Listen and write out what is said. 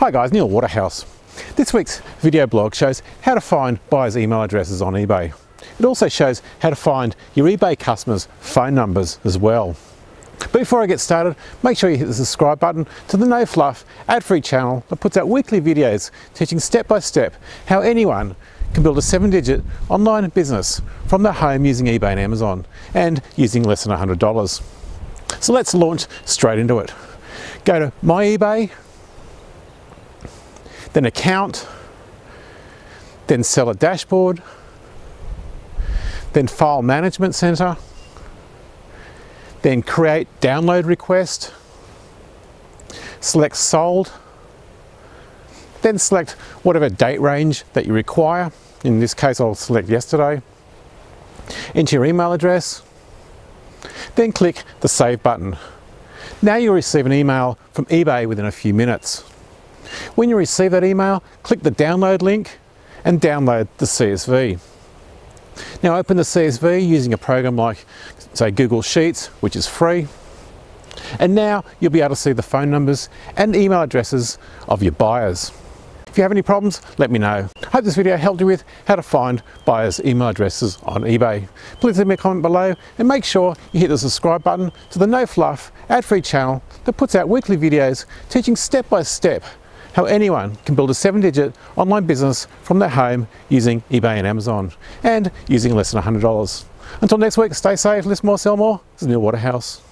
Hi guys, Neil Waterhouse. This week's video blog shows how to find buyers' email addresses on eBay. It also shows how to find your eBay customers' phone numbers as well. But before I get started, make sure you hit the subscribe button to the No Fluff ad-free channel that puts out weekly videos teaching step by step how anyone can build a seven-digit online business from their home using eBay and Amazon and using less than $100. So let's launch straight into it. Go to My eBay, then Account, then Seller Dashboard, then File Management Center, then Create Download Request, select Sold, then select whatever date range that you require. In this case, I'll select yesterday. Enter your email address, then click the Save button. Now you'll receive an email from eBay within a few minutes. When you receive that email, click the download link and download the CSV. Now open the CSV using a program like say Google Sheets, which is free. And now you'll be able to see the phone numbers and email addresses of your buyers. If you have any problems, let me know. I hope this video helped you with how to find buyers' email addresses on eBay. Please leave me a comment below and make sure you hit the subscribe button to the No Fluff ad-free channel that puts out weekly videos teaching step by step how anyone can build a seven-digit online business from their home using eBay and Amazon and using less than $100. Until next week, stay safe, list more, sell more. This is Neil Waterhouse.